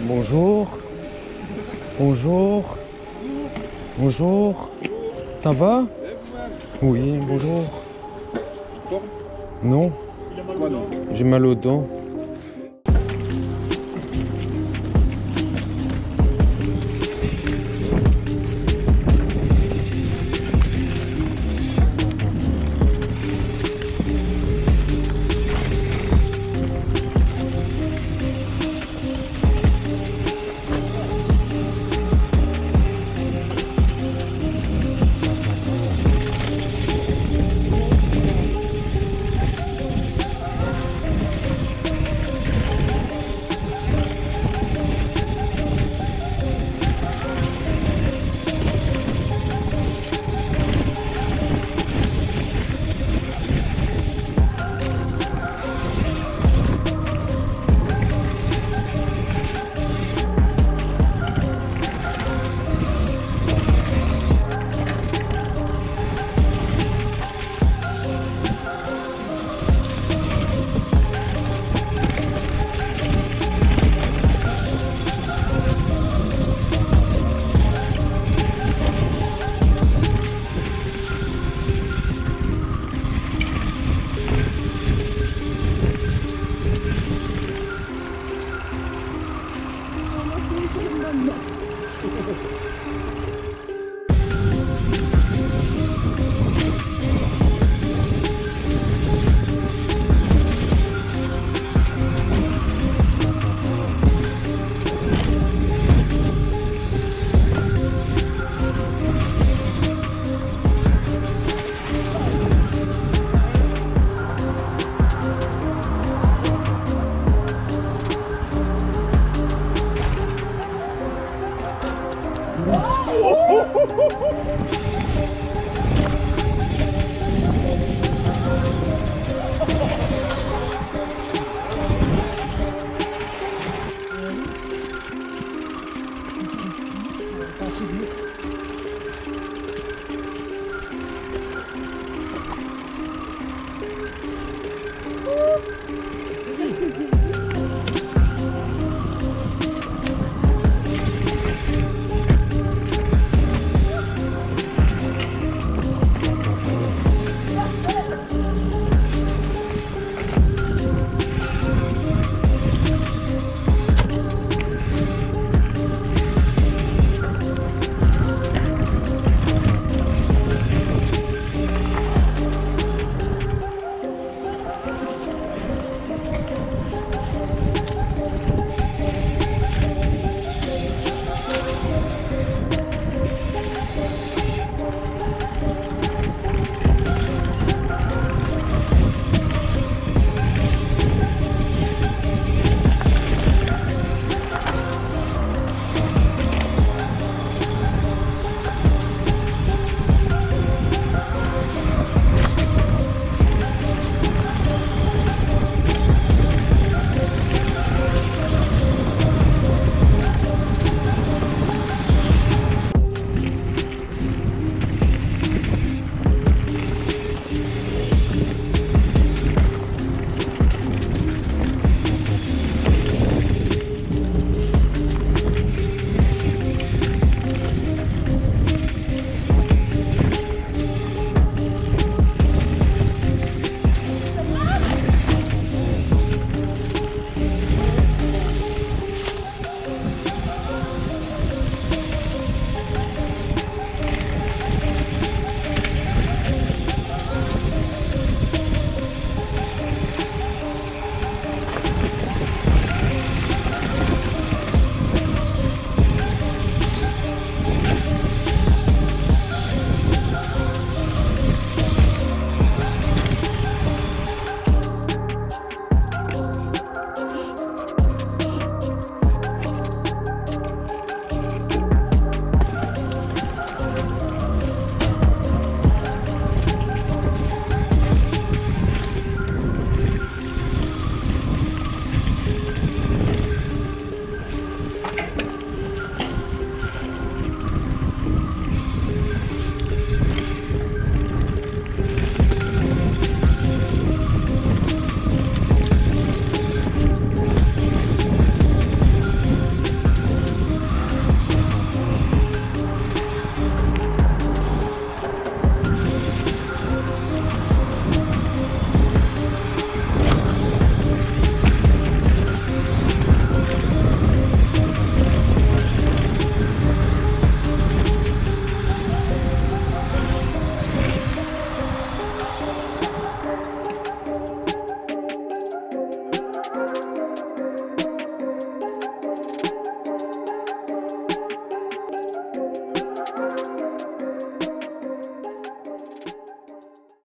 Bonjour. Bonjour. Bonjour. Ça va? Oui, bonjour. Non, j'ai mal aux dents.